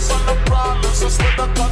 focus on the problems.